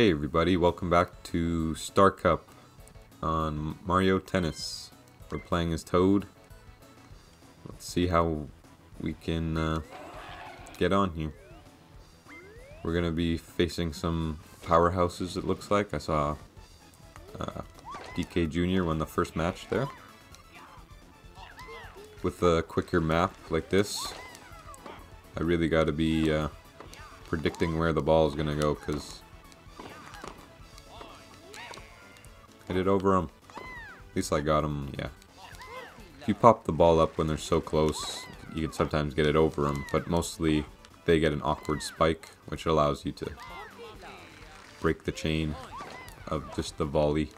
Hey everybody, welcome back to Star Cup on Mario Tennis. We're playing as Toad. Let's see how we can uh, get on here. We're going to be facing some powerhouses it looks like. I saw uh, DK Jr. won the first match there. With a quicker map like this, I really got to be uh, predicting where the ball is going to go because Hit it over him. At least I got him, yeah. If you pop the ball up when they're so close, you can sometimes get it over them, but mostly they get an awkward spike, which allows you to break the chain of just the volley.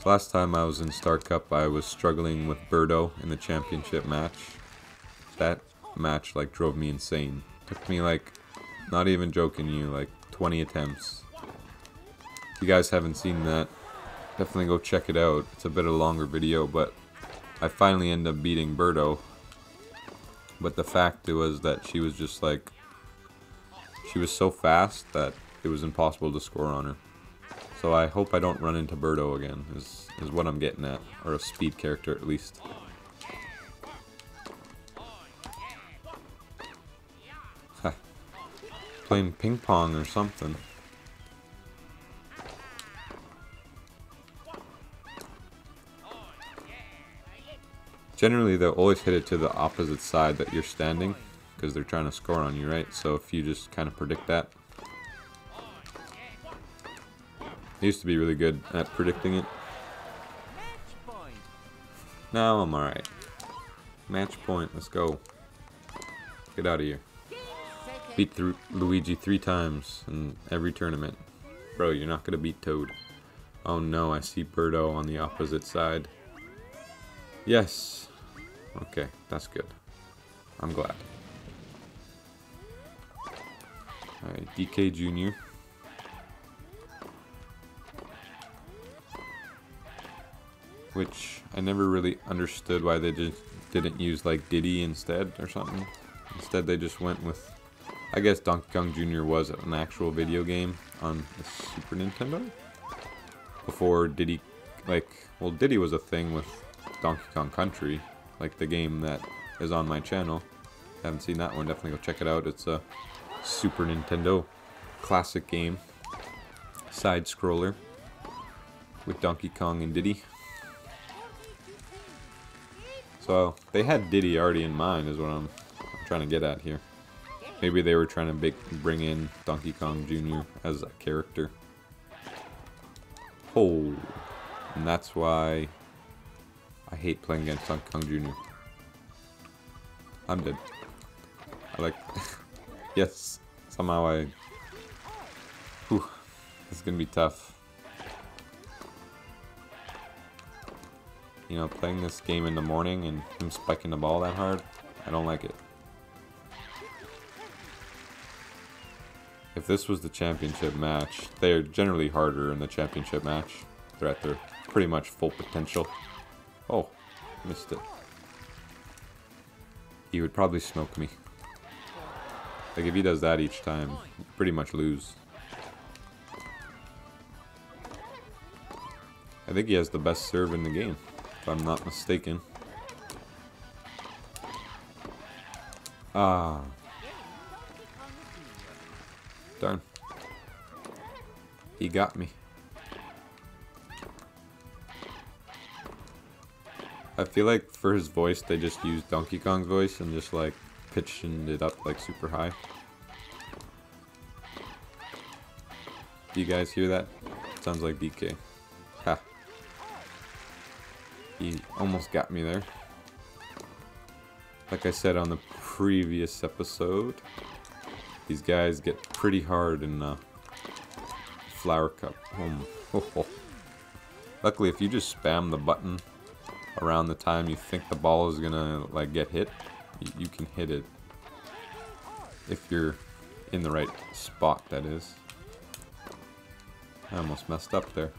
So last time I was in Star Cup, I was struggling with Birdo in the championship match. That match like drove me insane. Took me like, not even joking you, like 20 attempts. If you guys haven't seen that, definitely go check it out. It's a bit of a longer video, but I finally end up beating Birdo. But the fact was that she was just like, she was so fast that it was impossible to score on her. So I hope I don't run into Birdo again, is, is what I'm getting at. Or a speed character at least. Playing ping pong or something. Generally, they'll always hit it to the opposite side that you're standing because they're trying to score on you, right? So if you just kind of predict that. I used to be really good at predicting it. Now I'm alright. Match point, let's go. Get out of here. Beat through Luigi three times in every tournament. Bro, you're not gonna beat Toad. Oh no, I see Birdo on the opposite side. Yes. Okay, that's good. I'm glad. Alright, DK Jr. Which I never really understood why they just didn't use like Diddy instead or something. Instead they just went with I guess Donkey Kong Jr. was an actual video game on the Super Nintendo. Before Diddy like well Diddy was a thing with Donkey Kong Country, like the game that is on my channel. Haven't seen that one, definitely go check it out. It's a Super Nintendo classic game, side scroller with Donkey Kong and Diddy. So they had Diddy already in mind is what I'm, I'm trying to get at here. Maybe they were trying to bring in Donkey Kong Jr. as a character. Oh, and that's why I hate playing against Donkey Kong Jr. I'm dead. I like... yes, somehow I... Whew, this is gonna be tough. You know, playing this game in the morning and him spiking the ball that hard, I don't like it. If this was the championship match, they're generally harder in the championship match. They're at their pretty much full potential. Oh, missed it. He would probably smoke me. Like if he does that each time, pretty much lose. I think he has the best serve in the game, if I'm not mistaken. Ah. Darn. He got me. I feel like for his voice, they just used Donkey Kong's voice and just like pitched it up like super high. Do you guys hear that? Sounds like DK. Ha. He almost got me there. Like I said on the previous episode, these guys get pretty hard in uh, Flower Cup. Oh. Luckily, if you just spam the button around the time you think the ball is gonna like get hit, you, can hit it if you're in the right spot, that is. I almost messed up there.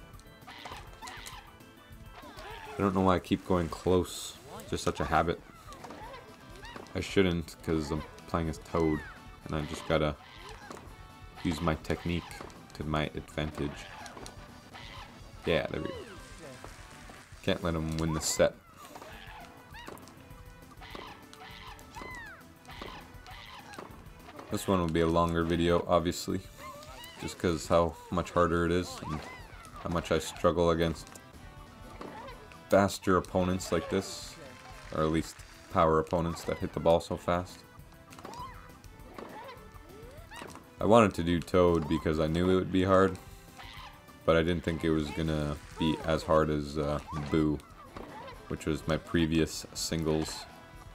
I don't know why I keep going close. Just such a habit. I shouldn't, because I'm playing as Toad, and I just gotta use my technique. to my advantage. Yeah, there we go. Can't let him win the set. This one will be a longer video, obviously. Just because how much harder it is and how much I struggle against faster opponents like this. Or at least power opponents that hit the ball so fast. I wanted to do Toad because I knew it would be hard. But I didn't think it was gonna be as hard as uh, Boo. Which was my previous singles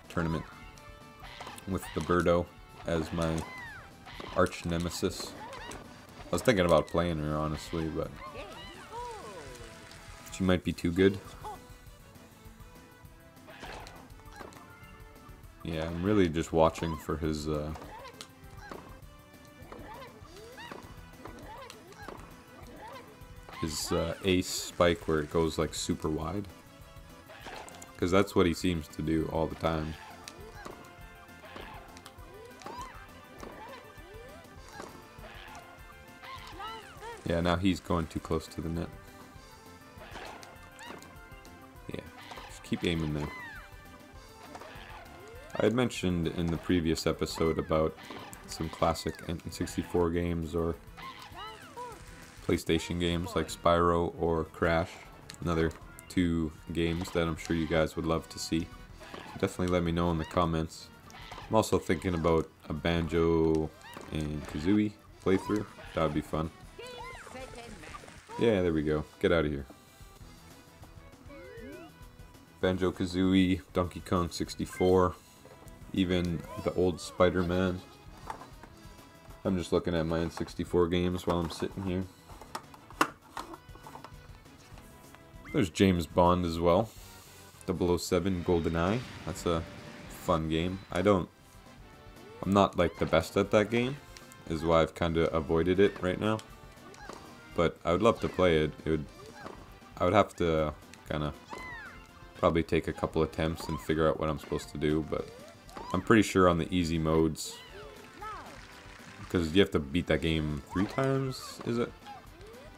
tournament. With the Birdo as my arch nemesis. I was thinking about playing her, honestly, but she might be too good. Yeah, I'm really just watching for his, uh, his uh, ace spike where it goes like super wide. Because that's what he seems to do all the time. Yeah, now he's going too close to the net. Yeah, just keep aiming there. I had mentioned in the previous episode about some classic N64 games or PlayStation games like Spyro or Crash. Another two games that I'm sure you guys would love to see. Definitely let me know in the comments. I'm also thinking about a Banjo and Kazooie playthrough. That would be fun. Yeah, there we go. Get out of here. Banjo-Kazooie, Donkey Kong 64, even the old Spider-Man. I'm just looking at my N64 games while I'm sitting here. There's James Bond as well. 007 GoldenEye. That's a fun game. I don't... I'm not like the best at that game. Is why I've kind of avoided it right now but I would love to play it. It would, I would have to kind of probably take a couple attempts and figure out what I'm supposed to do, but I'm pretty sure on the easy modes, because you have to beat that game three times, is it?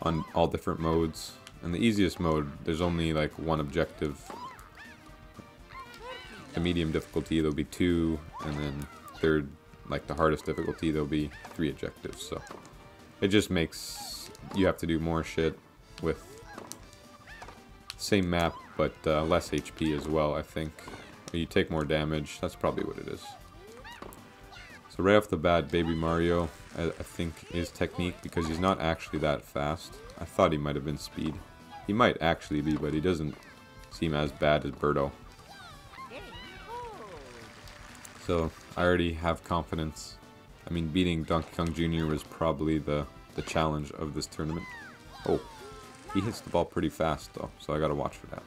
On all different modes. And the easiest mode, there's only like one objective. The medium difficulty, there'll be two, and then third, like the hardest difficulty, there'll be three objectives, so it just makes you have to do more shit with same map, but uh, less HP as well, I think. You take more damage, that's probably what it is. So right off the bat, Baby Mario, I, I think, is technique, because he's not actually that fast. I thought he might have been speed. He might actually be, but he doesn't seem as bad as Birdo. So, I already have confidence. I mean, beating Donkey Kong Jr. was probably the the challenge of this tournament. Oh, he hits the ball pretty fast though, so I gotta watch for that.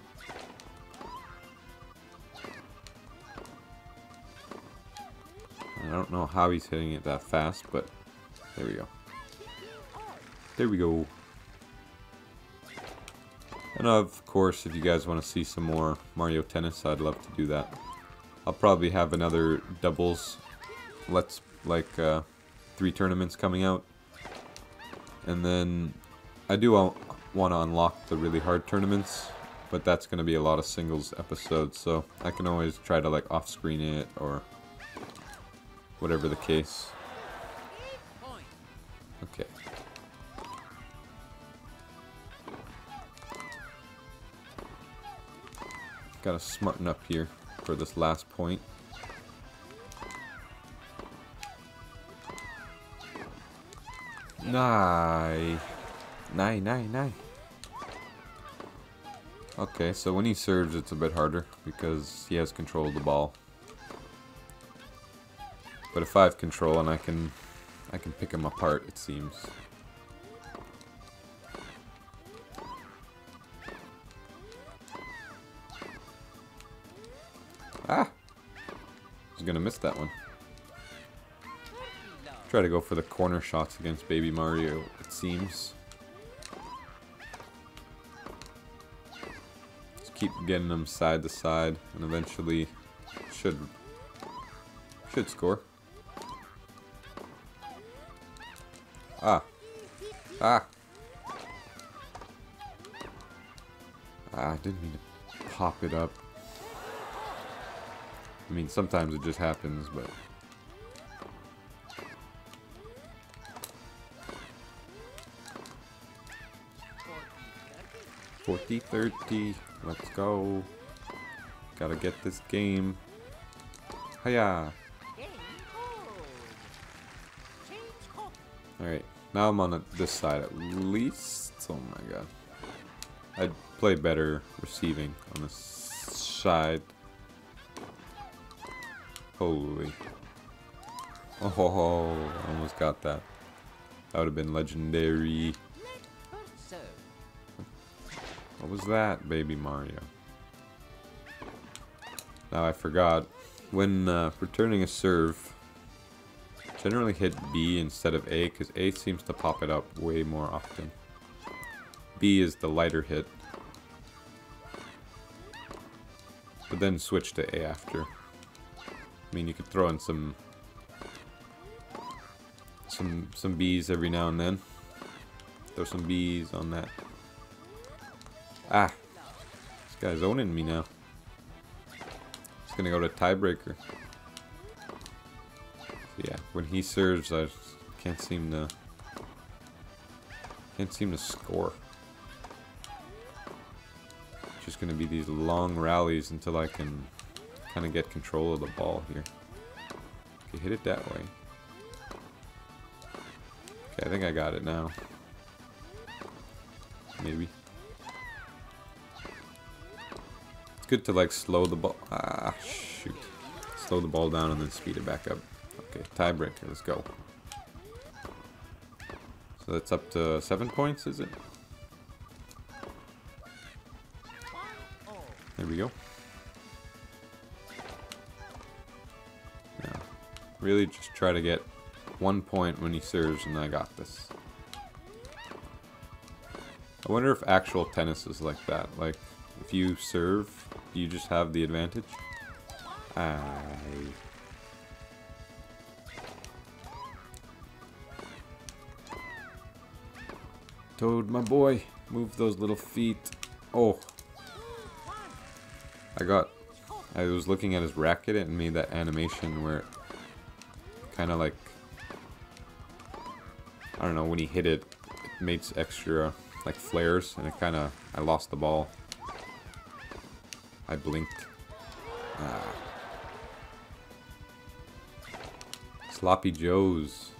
I don't know how he's hitting it that fast, but there we go. There we go. And of course, if you guys want to see some more Mario Tennis, I'd love to do that. I'll probably have another doubles, let's like uh, three tournaments coming out. And then I do want to unlock the really hard tournaments, but that's going to be a lot of singles episodes, so I can always try to like off-screen it or whatever the case. Gotta smarten up here for this last point. Nee. Nee, nee, nee. Okay, so when he serves, it's a bit harder because he has control of the ball. But if I have control and I can, I can pick him apart, it seems. Was gonna miss that one. Try to go for the corner shots against Baby Mario, it seems. Just keep getting them side to side, and eventually should should score. Ah. Ah! Ah, I didn't mean to pop it up. I mean, sometimes it just happens, but... Forty thirty. Let's go. Gotta get this game. Hiya! Alright, now I'm on this side at least. Oh my god. I'd play better receiving on this side. Holy. Oh, I almost got that. That would have been legendary. What was that, baby Mario? Now I forgot. When uh, returning a serve, generally hit B instead of A, because A seems to pop it up way more often. B is the lighter hit. But then switch to A after. I mean, you could throw in some some some bees every now and then. Throw some bees on that. Ah, this guy's owning me now. It's gonna go to tiebreaker. Yeah, when he serves, I can't seem to can't seem to score. Just gonna be these long rallies until I can kind of get control of the ball here. Okay, hit it that way. Okay, I think I got it now. Maybe. It's good to like slow the ball. Ah, shoot. Slow the ball down and then speed it back up. Okay, tiebreaker. Let's go. So that's up to seven points, is it? There we go. Really just try to get one point when he serves and I got this. I wonder if actual tennis is like that. Like, if you serve, you just have the advantage? I... Toad, my boy, move those little feet. Oh. I got... I was looking at his racket and made that animation where kind of like... I don't know, when he hit it, it made extra like flares and it kind of... I lost the ball. I blinked. Ah. Sloppy Joes.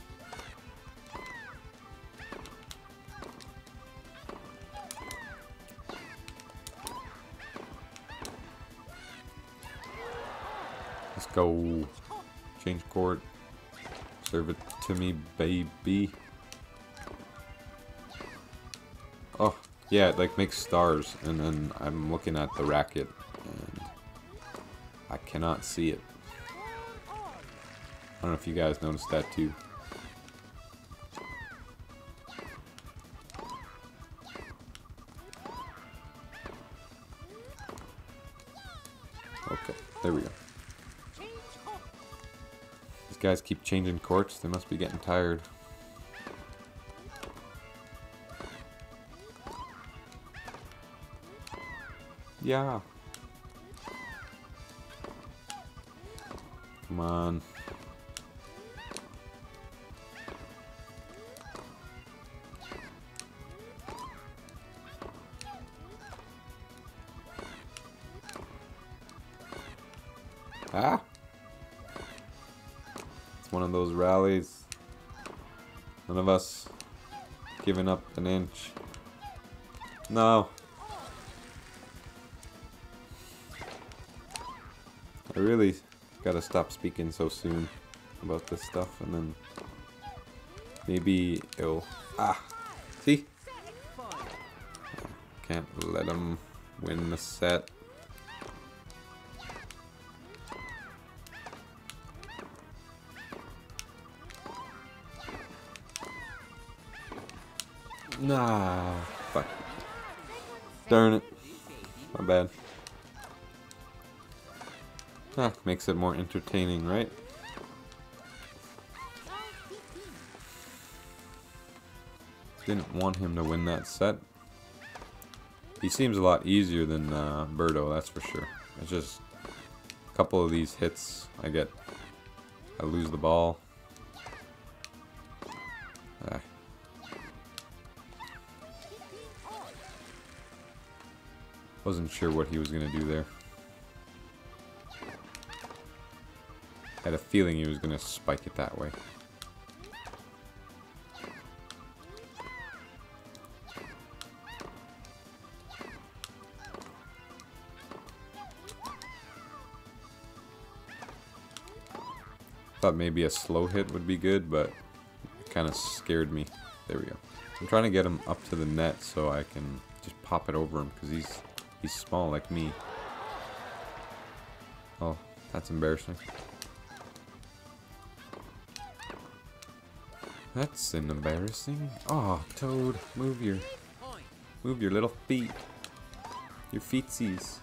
Let's go. Change court. Serve it to me, baby. Oh, yeah, it like makes stars, and then I'm looking at the racket, and I cannot see it. I don't know if you guys noticed that too. Guys keep changing courts, they must be getting tired. Yeah. Come on. Ah! One of those rallies. None of us giving up an inch. No. I really gotta stop speaking so soon about this stuff and then maybe it'll... Ah! See? Can't let him win the set. Nah, fuck. Darn it. My bad. Huh, makes it more entertaining, right? didn't want him to win that set. He seems a lot easier than uh, Birdo, that's for sure. It's just a couple of these hits, I get, I lose the ball. Wasn't sure what he was going to do there. Had a feeling he was going to spike it that way. Thought maybe a slow hit would be good, but it kind of scared me. There we go. I'm trying to get him up to the net so I can just pop it over him because he's he's small like me. Oh, that's embarrassing. That's an embarrassing. Oh, Toad, move your move your little feet. Your feetsies.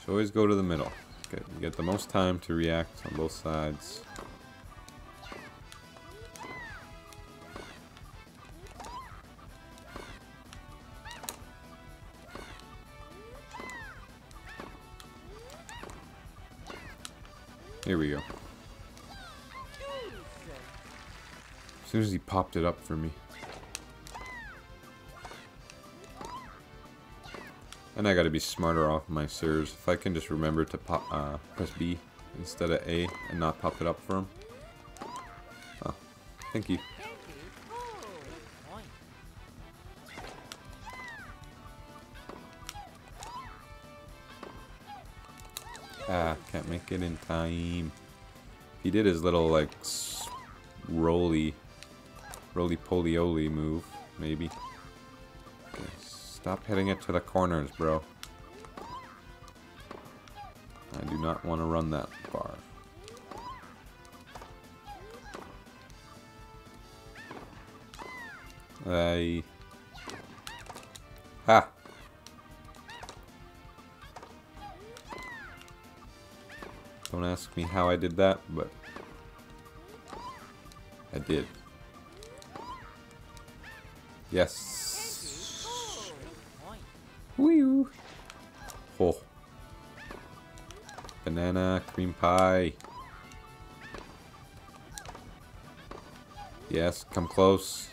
So always go to the middle. You get the most time to react on both sides. Here we go. As soon as he popped it up for me. And I gotta be smarter off my serves. If I can just remember to pop, uh, press B instead of A and not pop it up for him. Oh, thank you. It in time. He did his little, like, roly, roly-poly-oly move, maybe. Okay, stop hitting it to the corners, bro. I do not want to run that far. I... ask me how I did that, but I did. Yes. Woo! Oh. Banana, cream pie. Yes, come close.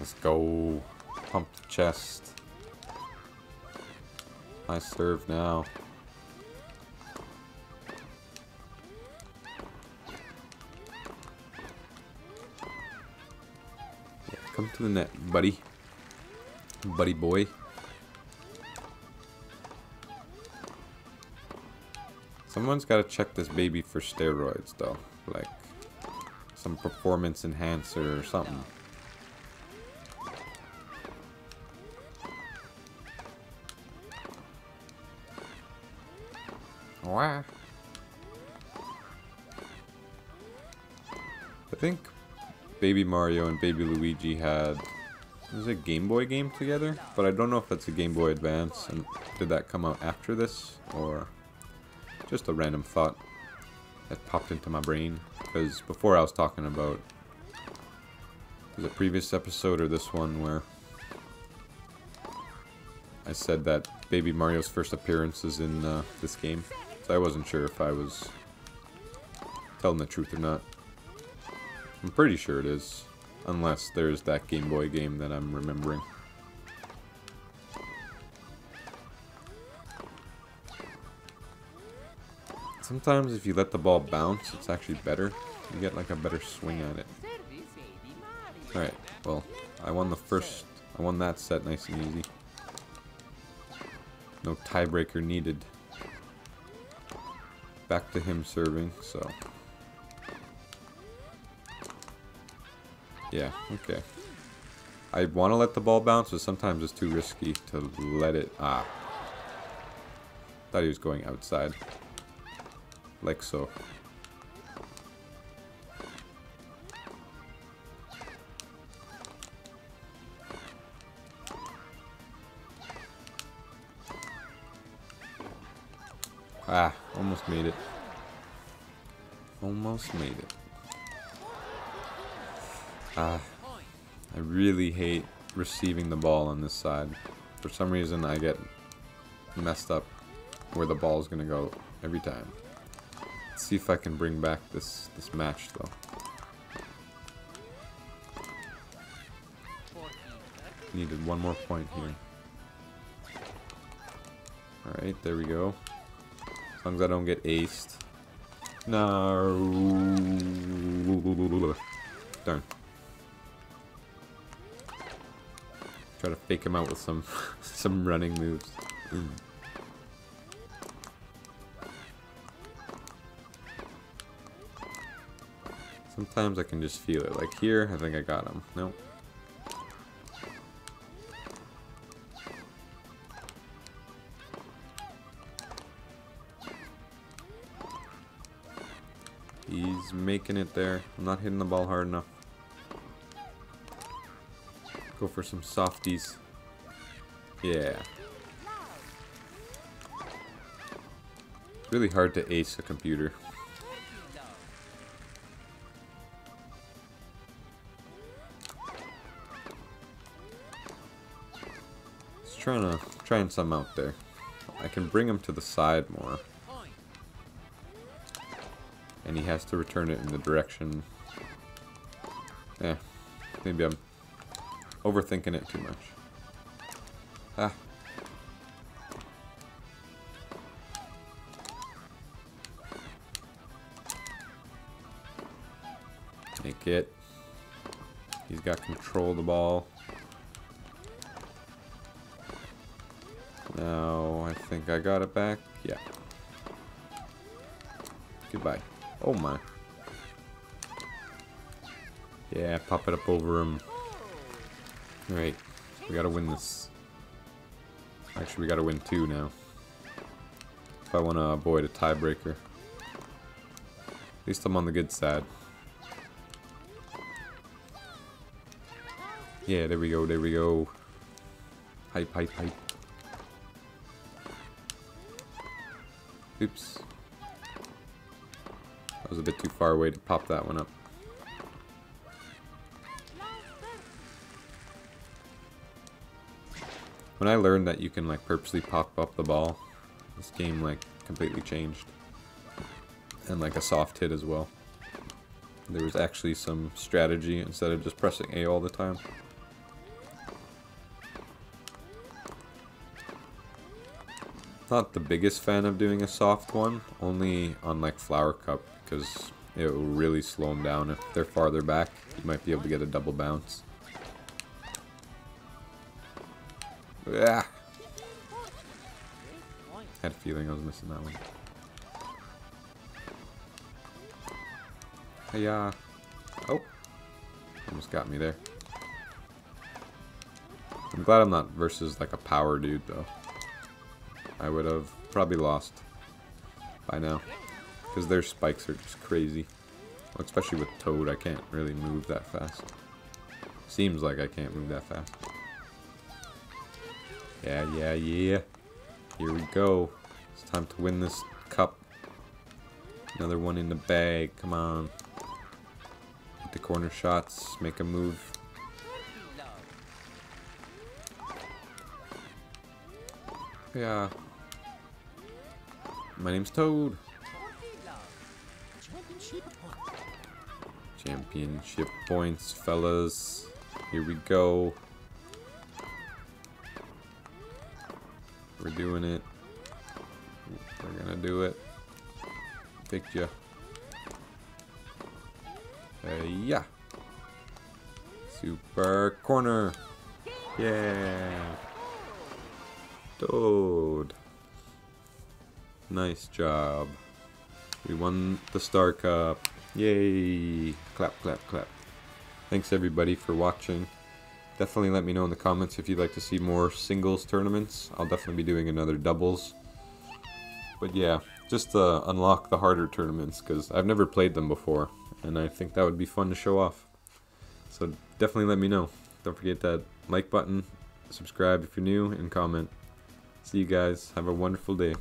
Let's go. Pump the chest. I serve now. Come to the net, buddy. Buddy boy. Someone's got to check this baby for steroids, though. Like, some performance enhancer or something. I think Baby Mario and Baby Luigi had was a Game Boy game together, but I don't know if that's a Game Boy Advance, and did that come out after this, or just a random thought that popped into my brain, because before I was talking about a previous episode or this one where I said that Baby Mario's first appearance is in uh, this game, so I wasn't sure if I was telling the truth or not. I'm pretty sure it is. Unless there's that Game Boy game that I'm remembering. Sometimes if you let the ball bounce, it's actually better. You get like a better swing at it. Alright, well, I won the first, I won that set nice and easy. No tiebreaker needed. Back to him serving, so Yeah, okay. I want to let the ball bounce, but sometimes it's too risky to let it... Ah. Thought he was going outside. Like so. Ah, almost made it. Almost made it. Ah, I really hate receiving the ball on this side. For some reason, I get messed up where the ball is going to go every time. Let's see if I can bring back this, this match, though. Needed one more point here. Alright, there we go. As long as I don't get aced. No. Darn. Try to fake him out with some some running moves. Sometimes I can just feel it. Like here, I think I got him. Nope. He's making it there. I'm not hitting the ball hard enough. Go for some softies. Yeah. It's really hard to ace a computer. Just trying to trying some out there. I can bring him to the side more. And he has to return it in the direction. Yeah. Maybe I'm overthinking it too much. Ah. It. He's got control of the ball. Now, I think I got it back. Yeah. Goodbye. Oh my. Yeah, pop it up over him. Alright, we gotta win this. Actually, we gotta win two now. If I want to avoid a tiebreaker. At least I'm on the good side. Yeah, there we go, there we go. Hype, hype, hype. Oops. I was a bit too far away to pop that one up. When I learned that you can like purposely pop up the ball, this game like completely changed. And like a soft hit as well. There was actually some strategy instead of just pressing A all the time. Not the biggest fan of doing a soft one, only on like Flower Cup because it will really slow them down. If they're farther back, you might be able to get a double bounce. Yeah. Had a feeling I was missing that one. Hey, uh. Oh. Almost got me there. I'm glad I'm not versus like a power dude though. I would have probably lost by now. Because their spikes are just crazy. Especially with Toad, I can't really move that fast. Seems like I can't move that fast. Yeah, yeah, yeah. Here we go. It's time to win this cup. Another one in the bag. Come on. Hit the corner shots. Make a move. Yeah. My name's Toad. Championship points, fellas. Here we go. We're doing it. We're gonna do it. Picked ya. Uh, yeah. Super corner. Yeah. Toad. Nice job. We won the Star Cup. Yay. Clap, clap, clap. Thanks everybody for watching. Definitely let me know in the comments if you'd like to see more singles tournaments. I'll definitely be doing another doubles. But yeah, just to unlock the harder tournaments because I've never played them before. And I think that would be fun to show off. So definitely let me know. Don't forget that like button, subscribe if you're new, and comment. See you guys. Have a wonderful day.